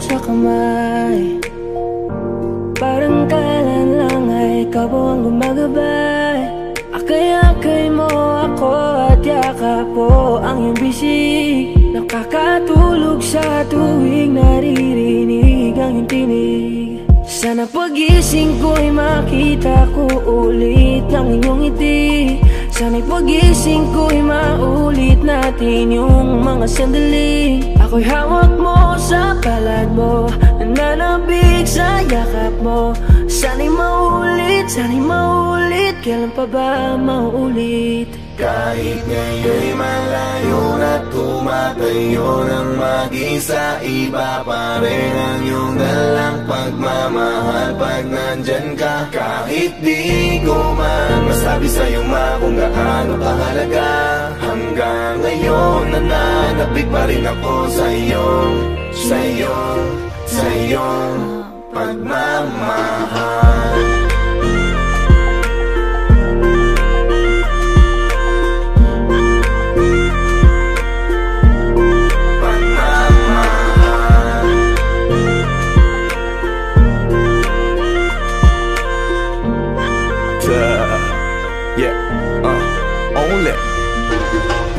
sa kamay. Parang kailan lang ay ikaw ang gumagabay. Akay-akay mo ako at yakap po ang iyong bisig. Nakakatulog sa tuwing naririnig ang iyong tinig. Sana pagising ko'y makita ko ulit ang inyong ngiti. Sana'y pagising ko'y maulit natin yung mga sandali. Ako'y hawak mo. Sana'y maulit, sana'y maulit. Kailan pa ba maulit? Kahit ngayon'y malayo na tumatayo ng mag-isa Iba pa rin ang iyong dalang pagmamahal. Pag nandyan ka Kahit di ko man masabi sa'yo ma kung gaano kahalaga. Hanggang ngayon nananabig pa rin ako sa iyong Sa iyong,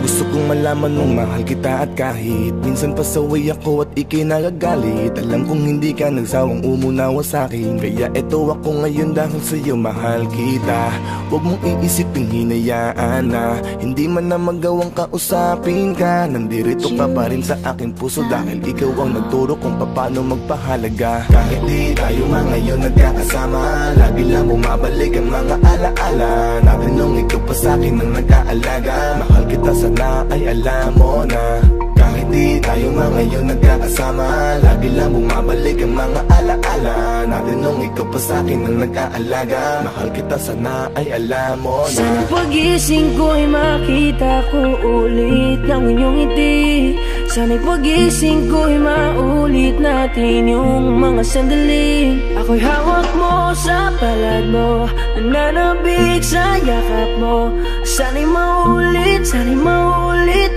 sa iyong pagmamahal malaman mong mahal kita at kahit Minsan pasaway ako at ikinagagalit Alam kong hindi ka nagsawang umunawa sa'kin Kaya eto ako ngayon dahil sa'yo mahal kita. Huwag mong iisipin hinayaan na Hindi man na magawang kausapin ka. Nandirito ka pa rin sa aking puso Dahil ikaw ang nagturo kung paano magpahalaga. Kahit di tayo mga ngayon nagkakasama Lagi lang bumabalik ang mga alaala. Natin nung ikaw pa sa'kin ang nag-aalaga Mahal kita sana ay alam mo na. Kahit di tayo mga ngayon nagkakasama Lagi lang bumabalik ang mga alaala. Natin nung ikaw pa sa'kin ang nag-aalaga. Mahal kita sana ay alam mo na. Sana pagising ko'y makita ko ulit ng inyong ngiti. Sana'y pagising ko'y maulit natin yung mga sandali. Ako'y hawak mo sa palad mo Nananabig sa yakap mo. Sana'y maulit, sana'y maulit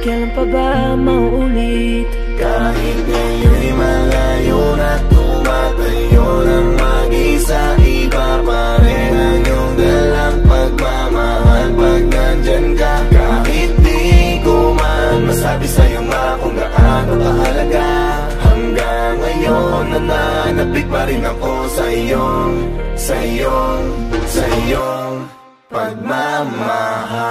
Kailan pa ba maulit? Kahit ngayon'y malayo na tumatayo ng mag-isa. Iba pa rin ang iyong dalang pagmamahal. Pag nandyan ka Kahit di ko man masabi sa'yo ma kung gaano kahalaga. Hanggang ngayon nananabig pa rin ako sa iyong Sa iyong, sa iyong pagmamahal